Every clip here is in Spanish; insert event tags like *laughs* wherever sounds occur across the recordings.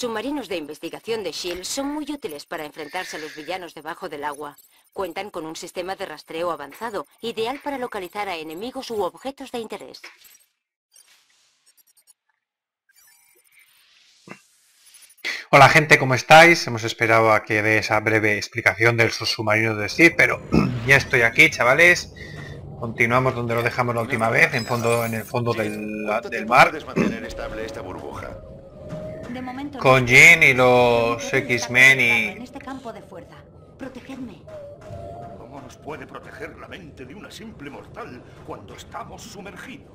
submarinos de investigación de SHIELD son muy útiles para enfrentarse a los villanos debajo del agua. Cuentan con un sistema de rastreo avanzado, ideal para localizar a enemigos u objetos de interés. Hola gente, ¿cómo estáis? Hemos esperado a que dé esa breve explicación del submarino de SHIELD, pero *clears throat* ya estoy aquí, chavales. Continuamos donde lo dejamos la última vez, en fondo, en el fondo del, del mar. esta burbuja? Con Jean y los X-Men y... En este campo de fuerza. Protegedme. ¿Cómo nos puede proteger la mente de una simple mortal cuando estamos sumergidos?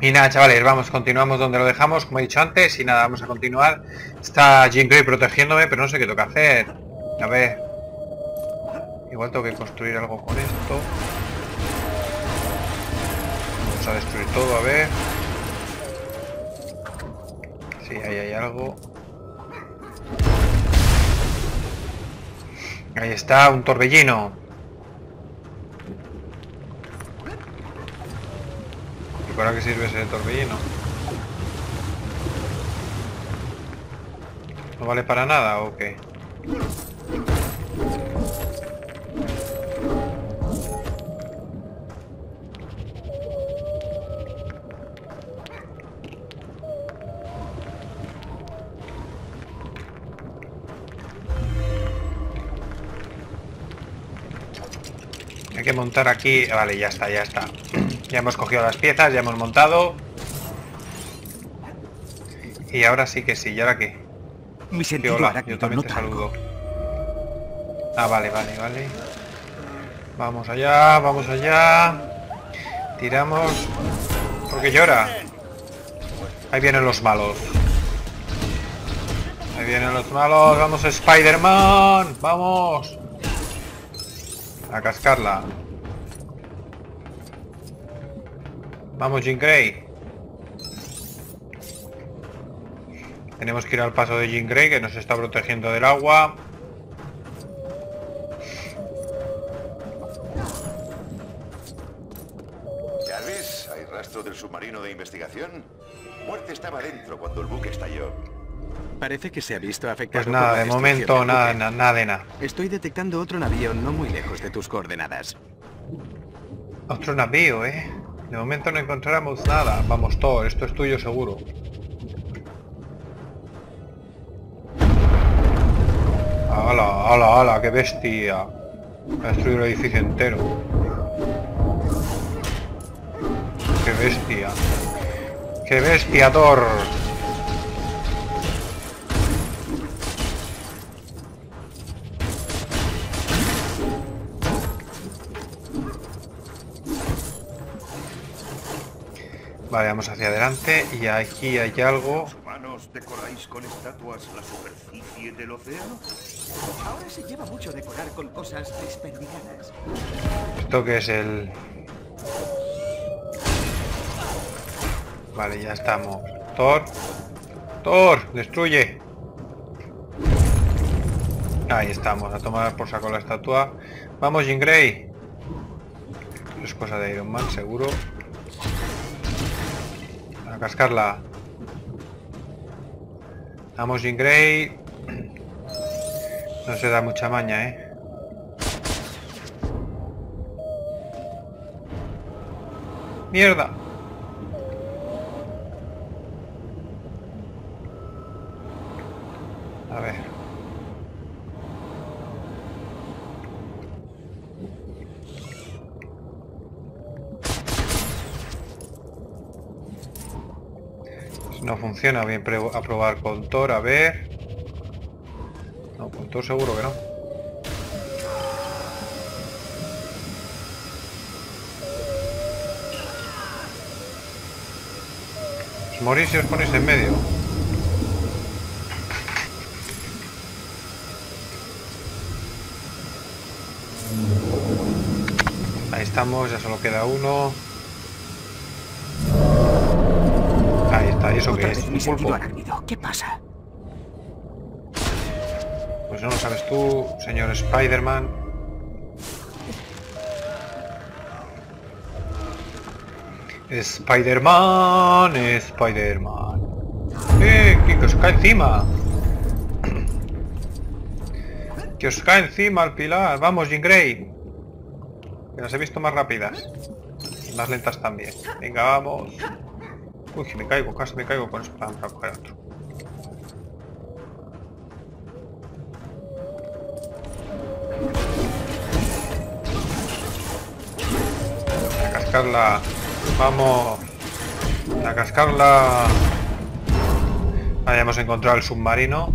Y nada, chavales, vamos, continuamos donde lo dejamos, como he dicho antes, y nada, vamos a continuar. Está Jean Grey protegiéndome, pero no sé qué toca hacer. A ver. Igual tengo que construir algo con esto. A destruir todo, a ver. Sí, ahí hay algo. Ahí está, un torbellino. ¿Y para qué sirve ese torbellino? ¿No vale para nada o qué? Montar aquí... Vale, ya está, ya está. *clears throat* Ya hemos cogido las piezas, ya hemos montado. Y ahora sí que sí, ¿y ahora qué? Mi Sí, sentido hola, yo también te saludo. Ah, vale, vale, vale. Vamos allá, vamos allá. Tiramos. Porque llora. Ahí vienen los malos. Ahí vienen los malos. Vamos, Spider-Man. Vamos. A cascarla. Vamos, Jean Grey. Tenemos que ir al paso de Jean Grey que nos está protegiendo del agua. ¿Ya ves? ¿Hay rastro del submarino de investigación? Muerte estaba dentro cuando el buque estalló. Parece que se ha visto afectado. Pues nada, por la de momento nada, na- nada de nada. Estoy detectando otro navío no muy lejos de tus coordenadas. Otro navío, ¿eh? De momento no encontramos nada. Vamos, Thor, esto es tuyo seguro. ¡Hala, hala, hala! ¡Qué bestia! Ha destruido el edificio entero. ¡Qué bestia! ¡Qué bestia, Thor! Vale, vamos hacia adelante y aquí hay algo. ¿Los humanos decoráis con estatuas la superficie del océano? Ahora se lleva mucho decorar con cosas desperdigadas. Esto que es el... Vale, ya estamos. Thor. Thor, destruye. Ahí estamos, a tomar por saco la estatua. Vamos, Jean Grey. Es cosa de Iron Man, seguro. Cascarla. Vamos, Jean Grey. No se da mucha maña, ¿eh? ¡Mierda! A ver. Si No funciona bien a probar con Thor, a ver. No, con Thor seguro que no. Os morís y os ponéis en medio. Ahí estamos, ya solo queda uno. Ahí está, ¿y eso Otra es? vez ¿Un mi sentido pulpo? arácnido. ¿Qué pasa? Pues no lo sabes tú, señor Spider-Man. Spider-Man, Spider-Man. ¡Eh! Que os cae encima. Que os cae encima el pilar. Vamos, Jean Grey. Que las he visto más rápidas. Más lentas también. Venga, vamos. Uy, que me caigo, casi me caigo con eso para, coger otro. A cascarla. Vamos. A cascarla. Ahí hemos encontrado el submarino.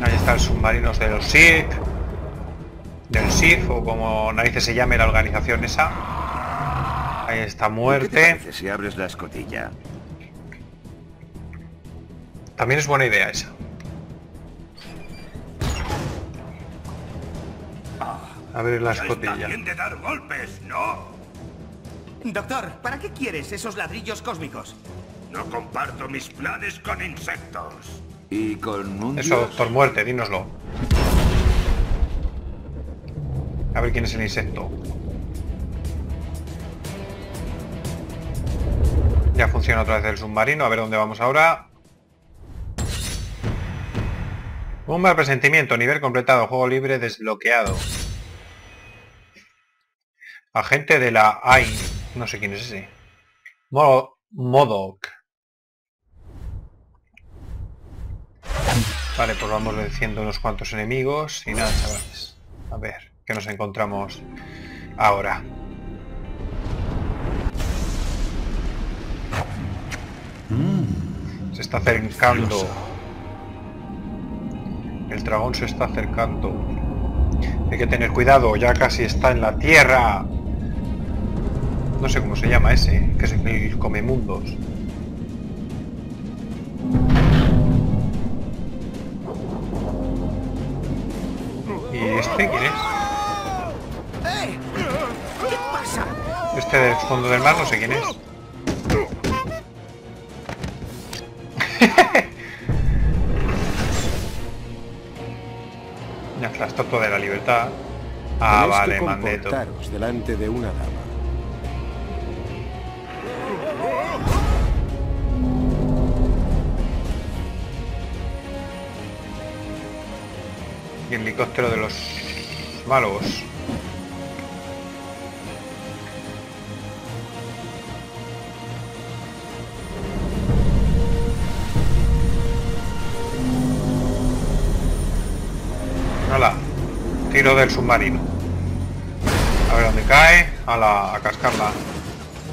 Ahí está el submarino de los SIG. Del SIF o como narices se llame la organización esa. Ahí está ¿Qué te muerte. parece si abres la escotilla? También es buena idea esa. Abrir la escotilla. de dar golpes, ¿no? Doctor, ¿para qué quieres esos ladrillos cósmicos? No comparto mis planes con insectos. Y con un Eso, dios? doctor muerte, dínoslo. A ver quién es el insecto. Ya funciona otra vez el submarino, a ver dónde vamos ahora. Un mal presentimiento, nivel completado, juego libre desbloqueado. Agente de la AIN. No sé quién es ese. Mo Modoc. Vale, pues vamos venciendo unos cuantos enemigos y nada, chavales. A ver, ¿qué nos encontramos ahora? Se está acercando. El dragón se está acercando. Hay que tener cuidado, ya casi está en la tierra. No sé cómo se llama ese, que es el comemundos. ¿Y este quién es? Este del fondo del mar no sé quién es. Estatua de la libertad. Ah, Tenéis que vale, mandeto. delante de una dama. Y el helicóptero de los malos. Hola, tiro del submarino. A ver dónde cae. A la a cascarla.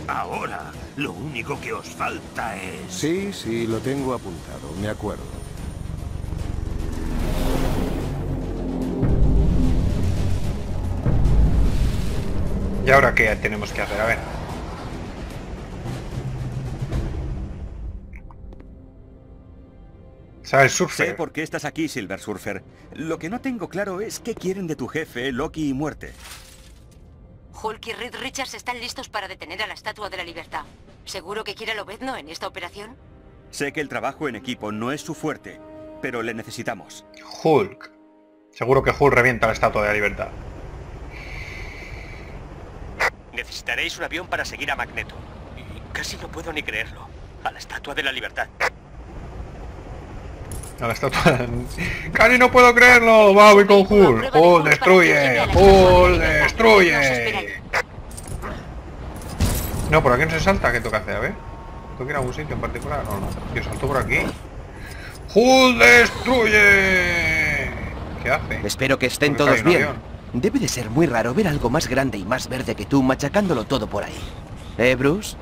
Ahora, lo único que os falta es... Sí, sí, lo tengo apuntado, me acuerdo. ¿Y ahora qué tenemos que hacer? A ver. ¿Sabes Sé surfer? por qué estás aquí, Silver Surfer. Lo que no tengo claro es qué quieren de tu jefe, Loki y Muerte. Hulk y Reed Richards están listos para detener a la Estatua de la Libertad. ¿Seguro que quiere Lobezno en esta operación? Sé que el trabajo en equipo no es su fuerte, pero le necesitamos. Hulk. Seguro que Hulk revienta la estatua de la libertad. Necesitaréis un avión para seguir a Magneto. Y casi no puedo ni creerlo. A la Estatua de la Libertad. A la estatua. ¡Cari, no puedo creerlo! ¡Va, voy con Hulk! Prueba de ¡Hulk Hulk para destruye! ¡Hulk destruye! No, por aquí no se salta. ¿Qué toca hacer? A ver. ¿Tengo que ir a algún sitio en particular? No, no. Yo salto por aquí. ¡Hulk destruye! ¿Qué hace? Espero que estén Porque todos bien. avión. Debe de ser muy raro ver algo más grande y más verde que tú machacándolo todo por ahí. ¿Eh, Bruce?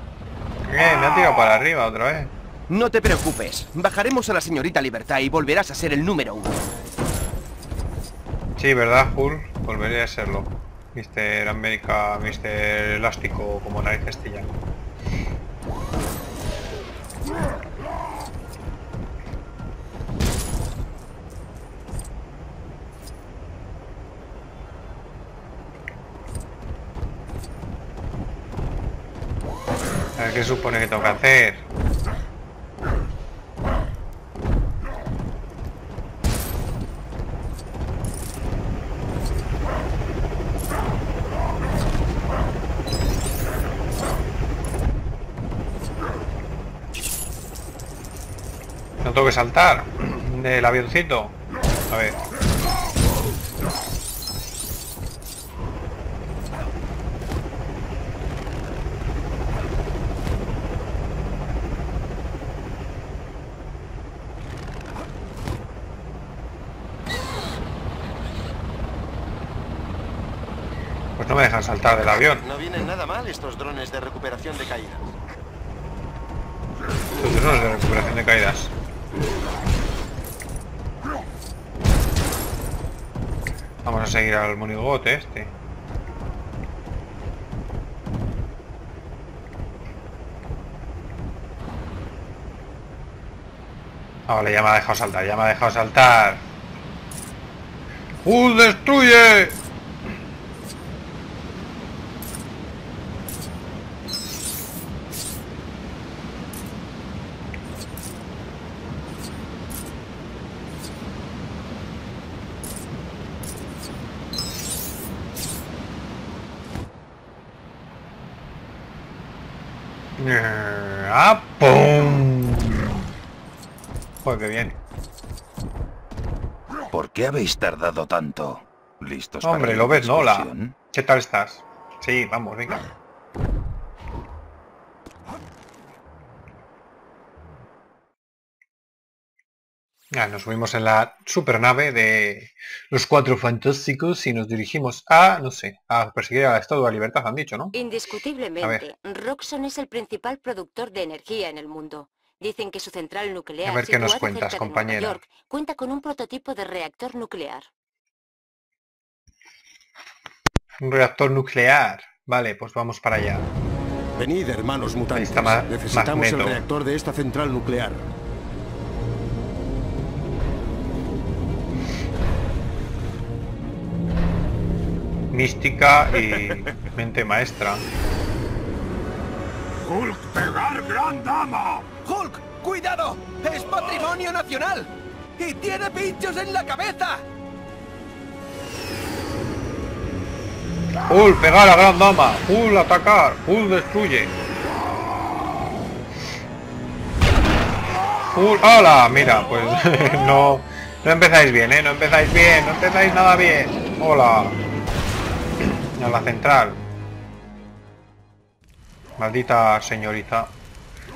¿Qué? Me ha tirado para arriba otra vez. No te preocupes. Bajaremos a la señorita Libertad y volverás a ser el número uno. Sí, ¿verdad, Hulk? Volveré a serlo. Mr. América, Mr. Elástico, como nariz castellano. A ver qué supone que tengo que hacer. No tengo que saltar del avioncito. A ver. Pues no me dejan saltar del avión. No vienen nada mal estos drones de recuperación de caídas. Estos drones de recuperación de caídas. Vamos a seguir al monigote este. Ah, vale, ya me ha dejado saltar, ya me ha dejado saltar. ¡Uh, destruye! ¡Ah, pum! Joder, qué bien. ¿Por qué habéis tardado tanto? ¿Listos Hombre, lo ves, ¿no? ¿Qué tal estás? Sí, vamos, venga. Ya, nos subimos en la supernave de los cuatro fantásticos y nos dirigimos a, no sé, a perseguir a la Estatua de Libertad, han dicho, ¿no? Indiscutiblemente, Roxxon es el principal productor de energía en el mundo. Dicen que su central nuclear, A ver qué nos cuentas, de Nueva compañera. York, cuenta con un prototipo de reactor nuclear. Un reactor nuclear. Vale, pues vamos para allá. Venid, hermanos mutantes. Necesitamos el reactor de esta central nuclear. Mística y mente maestra. ¡Hulk, pegar, gran dama! ¡Hulk! ¡Cuidado! ¡Es patrimonio nacional! ¡Y tiene pinchos en la cabeza! ¡Hull, pegar a gran dama! ¡Hull, atacar! ¡Hull, destruye! ¡Hull, ¡Hala! Mira, pues *laughs* no, no empezáis bien, ¿eh? No empezáis bien, no empezáis nada bien. ¡Hola! A la central. Maldita señorita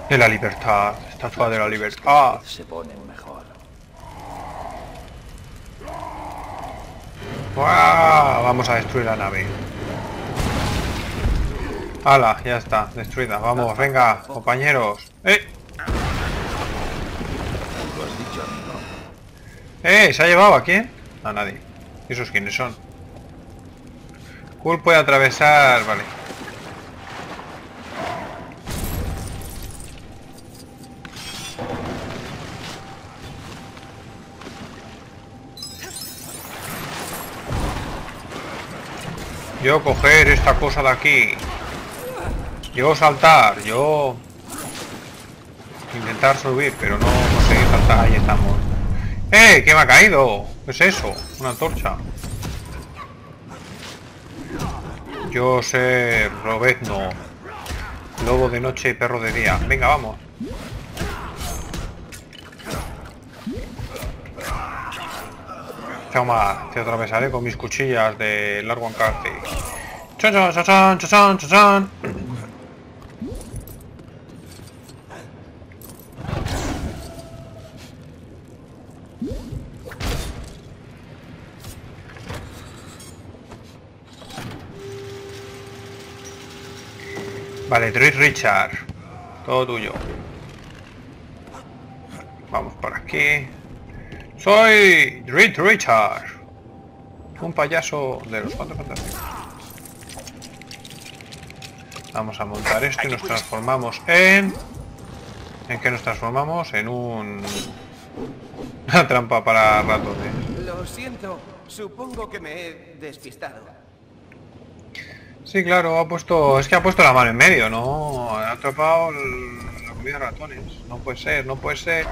de la libertad. Estatua de la libertad. Se ponen mejor. Vamos a destruir la nave. ¡Hala! Ya está, destruida. Vamos, venga, compañeros. ¡Eh! ¡Eh! ¿Se ha llevado a quién? A nadie. ¿Y esos quiénes son? Cool puede atravesar... Vale. Yo coger esta cosa de aquí. Yo saltar, yo... Intentar subir, pero no conseguir saltar. Ahí estamos. ¡Eh! ¿Qué me ha caído? ¿Qué es eso? Una antorcha. Yo sé Robezno. Lobo de noche y perro de día. Venga, vamos. Toma, te atravesaré con mis cuchillas de largo alcance. Chan, chan, chan, chan, chan, chan, Vale, Druid Richard. Todo tuyo. Vamos por aquí. Soy Druid Richard. Un payaso de los cuatro fantásticos. Vamos a montar esto y nos transformamos en... ¿En qué nos transformamos? En un... Una trampa para ratones. Lo siento, supongo que me he despistado. Sí, claro, ha puesto... Es que ha puesto la mano en medio, ¿no? Ha atrapado la comida de ratones. No puede ser, no puede ser.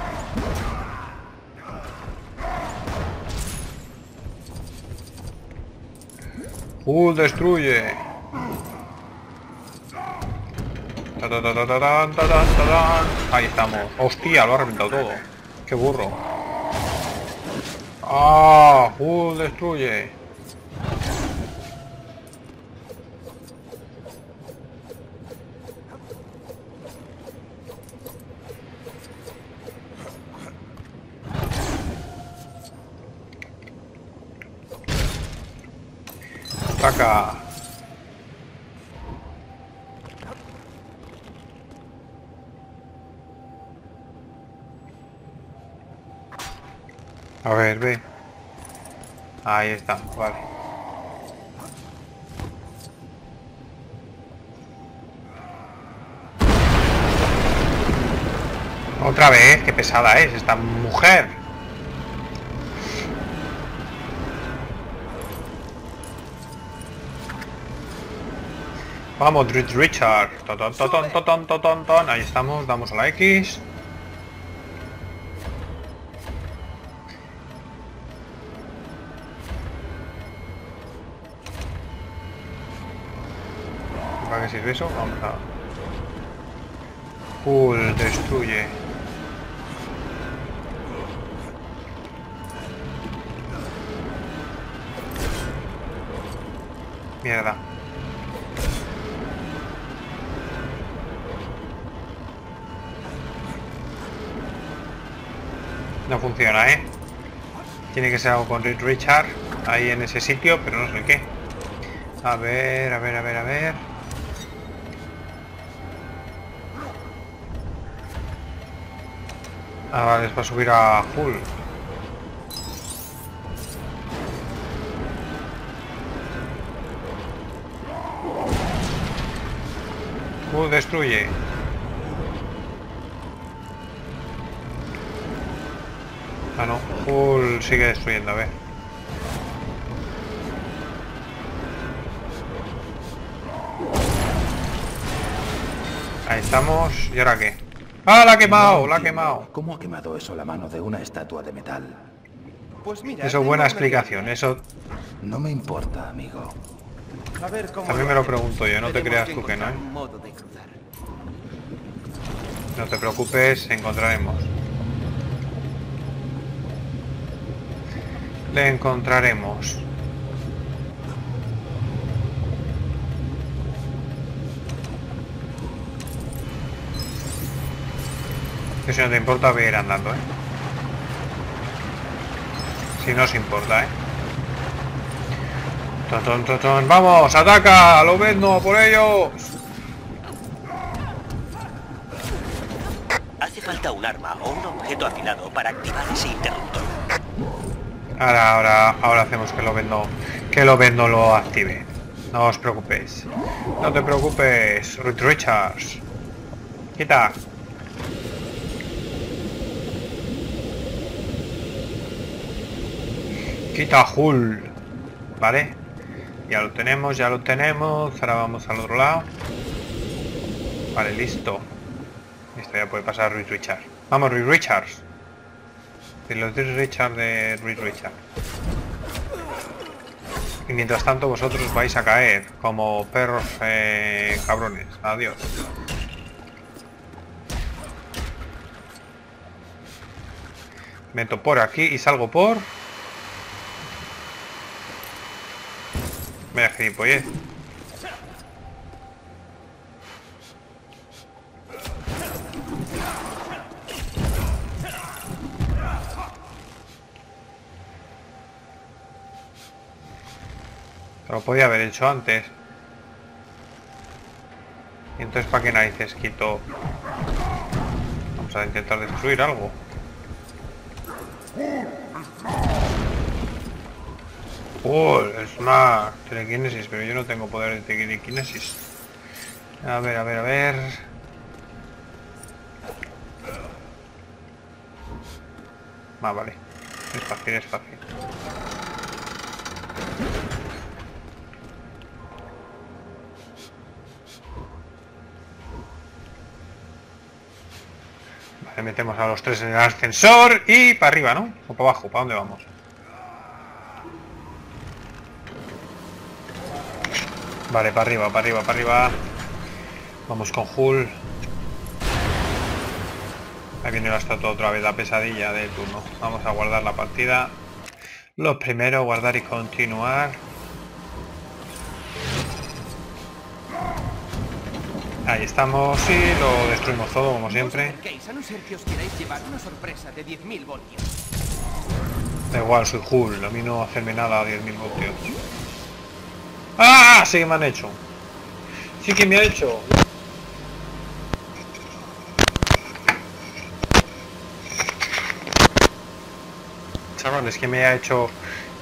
¡Uh, destruye! Ahí estamos. ¡Hostia! Lo ha reventado todo. Qué burro. ¡Ah! ¡Uh! Destruye. A ver, ve. Ahí está, vale. Otra vez, qué pesada es esta mujer. Vamos, Richard. Ton, ton, ton, ton, Ahí estamos, damos a la X. ¿Para qué sirve eso? Vamos a... Cool, destruye. Mierda. No funciona, ¿eh? Tiene que ser algo con Richard ahí en ese sitio, pero no sé qué. A ver, a ver, a ver, a ver. Ah, vale, es para subir a Hull. Hull destruye. Ah, no. Hull sigue destruyendo, a ver. Ahí estamos. ¿Y ahora qué? ¡Ah, la ha quemado! ¡La ha quemado! ¿Cómo ha quemado eso la mano de una estatua de metal? Pues mira, Eso es buena explicación, eso... No me importa, amigo. A ver cómo También me lo pregunto yo, no te creas tú que no, ¿eh? No te preocupes, encontraremos. Le encontraremos. Si no te importa, voy a ir andando, ¿eh? Si no os importa, ¿eh? Totón, totón. ¡Vamos! ¡Ataca! ¡Lo vendo! ¡Por ellos! Hace falta un arma o un objeto afilado para activar ese interruptor. Ahora, ahora, ahora hacemos que lo vendo, que lo vendo lo active. No os preocupéis. No te preocupes, Richards. Quita. Quita Hull. Vale. Ya lo tenemos, ya lo tenemos. Ahora vamos al otro lado. Vale, listo. Esto ya puede pasar Ruth Richards. Vamos, Ruth Richards. De los Reed Richard de Reed Richard. Y mientras tanto vosotros vais a caer como perros eh, cabrones. Adiós. Meto por aquí y salgo por... Vaya gilipollez. Lo podía haber hecho antes. Y entonces, ¿para qué narices quito? Vamos a intentar destruir algo. Oh, es una telequinesis, pero yo no tengo poder de telequinesis. A ver, a ver, a ver. Ah, vale. Es fácil, es fácil. Vale, metemos a los tres en el ascensor y para arriba, ¿no? O para abajo, ¿para dónde vamos? Vale, para arriba, para arriba, para arriba. Vamos con Hull. Ahí viene la estatua otra vez, la pesadilla del turno. Vamos a guardar la partida. Lo primero, guardar y continuar. Ahí estamos y lo destruimos todo como siempre. A no ser que os queráis llevar una sorpresa de 10.000 voltios. Da igual, soy Hull, a mí no hacerme nada a 10.000 voltios. ¡Ah! Sí que me han hecho. Sí que me ha hecho. Chavales, que me ha hecho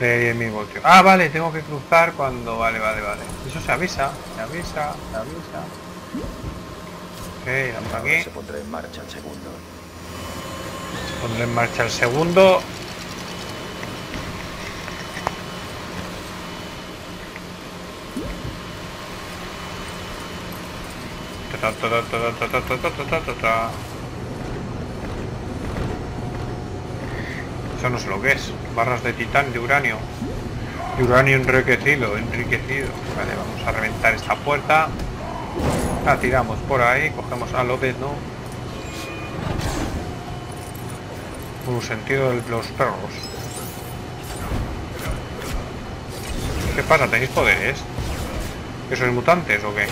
de 10.000 voltios. Ah, vale, tengo que cruzar cuando... Vale, vale, vale. Eso se avisa, se avisa, se avisa. Vamos aquí. Se pondrá en marcha el segundo. Se pondrá en marcha el segundo. Ta, ta, ta, Eso no es lo que es. Barras de titán, de uranio. De uranio enriquecido, enriquecido. Vale, vamos a reventar esta puerta. La tiramos por ahí, cogemos a López, ¿no? Un sentido de los perros. ¿Qué pasa? ¿Tenéis poderes? ¿Que sois mutantes o qué?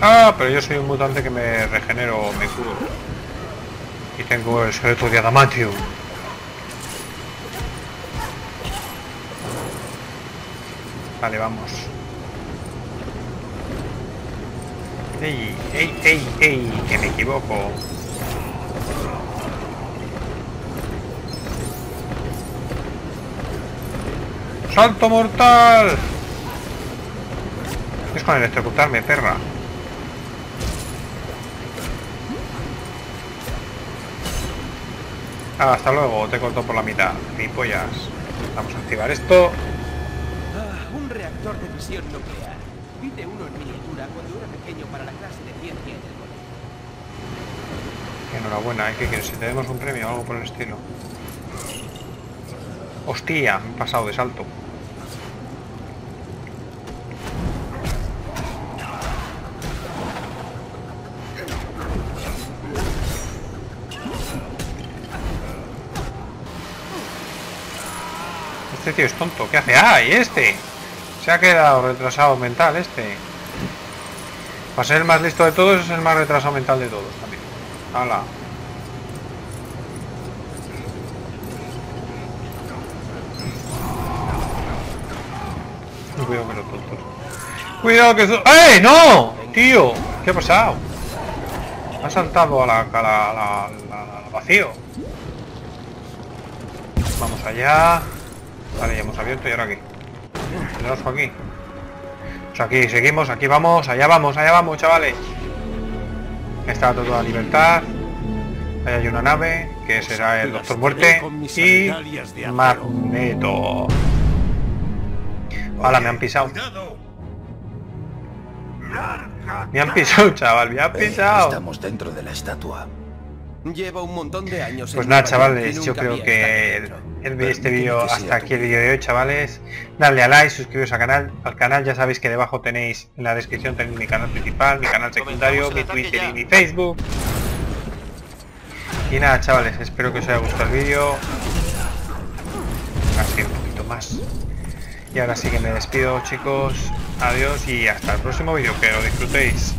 Ah, pero yo soy un mutante que me regenero, me curo. Y tengo el esqueleto de adamantium. Vale, vamos. ¡Ey, ey, ey, ey! Que me equivoco. ¡Salto mortal! Es con electrocutarme, perra. Ah, hasta luego, te corto por la mitad. Mi pollas. Vamos a activar esto. Reactor de fisión nuclear. Hice uno en miniatura cuando era pequeño para la clase de ciencia en el colegio. Enhorabuena, ¿eh? ¿qué quieres? Si te demos un premio o algo por el estilo. Hostia, me he pasado de salto. Este tío es tonto, ¿qué hace? ¡Ah! ¡Y este! Se ha quedado retrasado mental este. Para ser el más listo de todos es el más retrasado mental de todos también. ¡Hala! Cuidado que los tontos. Cuidado que. ¡Eh! ¡No! Tío, ¿qué ha pasado? Ha saltado a la, a la, vacío. Vamos allá. Vale, ya hemos abierto y ahora aquí. Das aquí. Pues aquí seguimos, aquí vamos, allá vamos, allá vamos, chavales. Está toda libertad. Ahí hay una nave, que será el Doctor Muerte. Y Magneto. Hala, me han pisado. Me han pisado, chaval, me han pisado. Estamos dentro de la estatua. Lleva un montón de años. Pues nada, chavales, yo creo que. El, este vídeo hasta aquí el vídeo de hoy, chavales. Dadle a like, suscribiros al canal, al canal, ya sabéis que debajo tenéis en la descripción tenéis mi canal principal, mi canal secundario, mi Twitter y mi Facebook. Y nada, chavales, espero que os haya gustado el vídeo. Así un poquito más. Y ahora sí que me despido, chicos. Adiós y hasta el próximo vídeo, que lo disfrutéis.